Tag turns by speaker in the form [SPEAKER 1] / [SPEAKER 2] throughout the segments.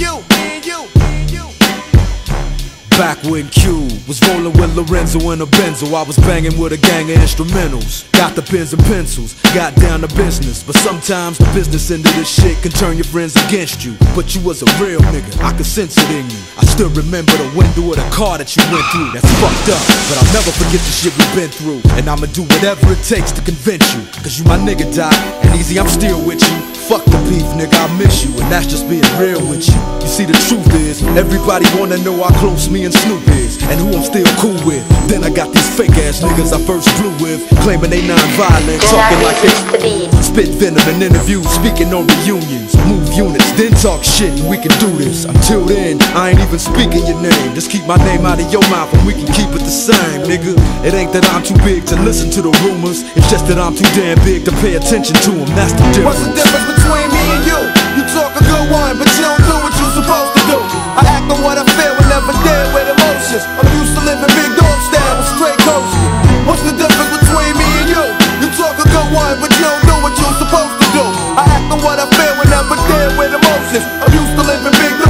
[SPEAKER 1] and you, and you. Back when Q was rolling with Lorenzo in a Benzo, I was banging with a gang of instrumentals. Got the pens and pencils, got down to business. But sometimes the business end of this shit can turn your friends against you. But you was a real nigga, I could sense it in you. I still remember the window of the car that you went through. That's fucked up, but I'll never forget the shit we've been through. And I'ma do whatever it takes to convince you. Cause you my nigga, Doc, and Eazy, I'm still with you. Fuck the beef, nigga, I miss you. And that's just being real with you. You see, the truth is, everybody wanna know how close me and Snoop is. And who I'm still cool with. Then I got these fake ass niggas I first blew with. Claiming they non-violent, talking like they spit venom in interviews, speaking on reunions. Move units, then talk shit, and we can do this. Until then, I ain't even speaking your name. Just keep my name out of your mouth, and we can keep it the same, nigga. It ain't that I'm too big to listen to the rumors. It's just that I'm too damn big to pay attention to them. That's the difference.
[SPEAKER 2] I'm used to living big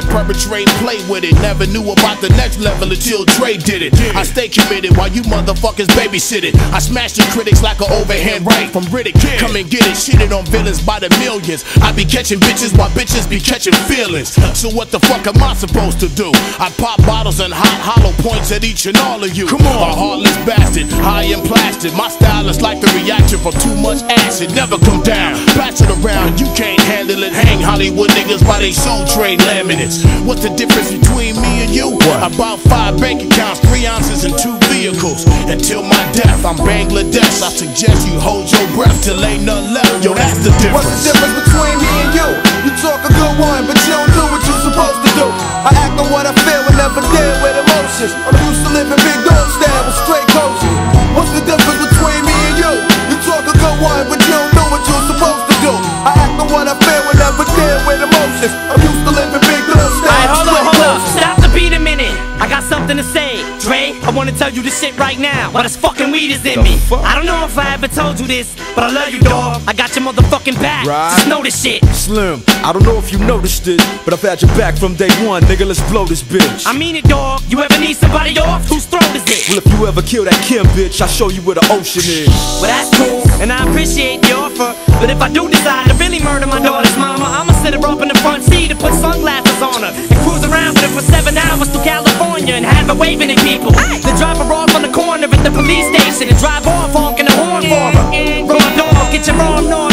[SPEAKER 2] to
[SPEAKER 3] perpetrate, play with it. Never knew about the next level until Dre did it. I stay committed while you motherfuckers babysit it. I smash the critics like an overhand right from Riddick. Come and get it, shitted on villains by the millions. I be catching bitches while bitches be catching feelings. So what the fuck am I supposed to do? I pop bottles and hot hollow points at each and all of you. Come on, a heartless bastard, high and plastic. My style is like the reaction from too much acid. Never come down, pass it around. You can't handle it. Hang Hollywood niggas by they soul train laminates. What's the difference between me and you? About five bank accounts, three ounces, and two vehicles. Until my death, I'm Bangladesh. I suggest you hold your breath till ain't nothing left. Yo, that's the difference.
[SPEAKER 2] What's the
[SPEAKER 3] difference.
[SPEAKER 2] difference between me and you?
[SPEAKER 4] Wanna tell you this shit right now. While this fucking weed is in me. I don't know if I ever told you this, but I love you, dog. I got your motherfucking back.
[SPEAKER 1] Right.
[SPEAKER 4] Just know this shit.
[SPEAKER 1] Slim, I don't know if you noticed it, but I've had your back from day one, nigga. Let's blow this bitch.
[SPEAKER 4] I mean it, dog. You ever need somebody off? Whose throat is it?
[SPEAKER 1] well, if you ever kill that Kim bitch, I'll show you where the ocean is.
[SPEAKER 4] Well, that's cool, and I appreciate the offer. But if I do decide to really murder my daughter's mama, I'ma sit her up in the front seat and put sunglasses on her and cruise around with her for seven hours to California and have her waving at people. Then drop her off on the corner at the police station and drive off honking the horn for her. Raw dog, get your arm gnawed